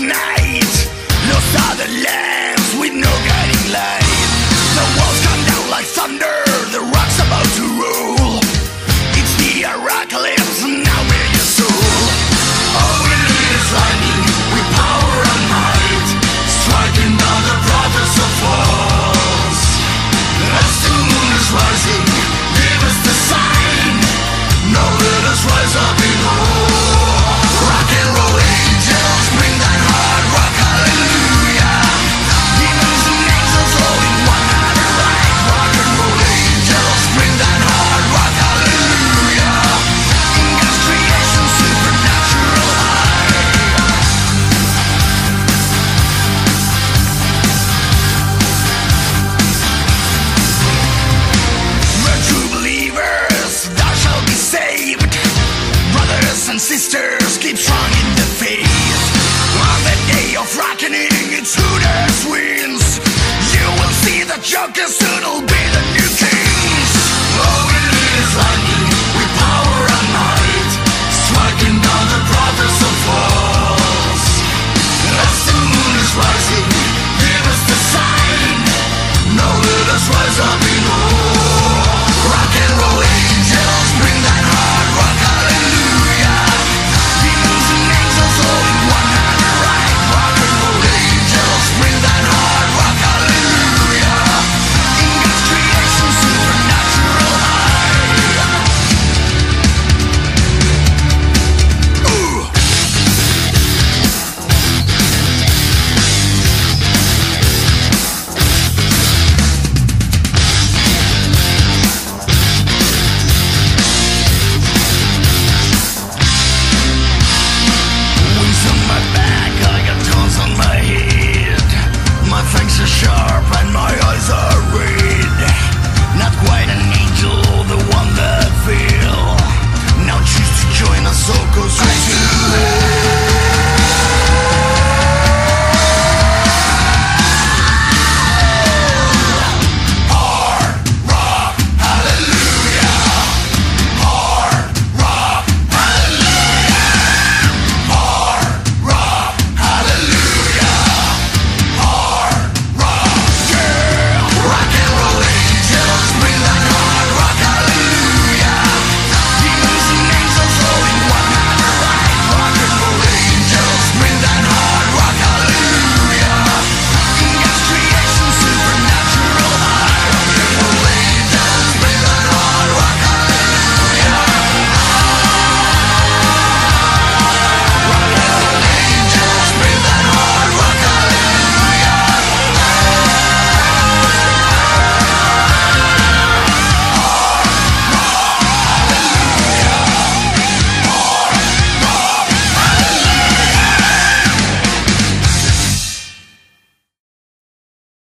night. Lost are the lamps with no guiding light.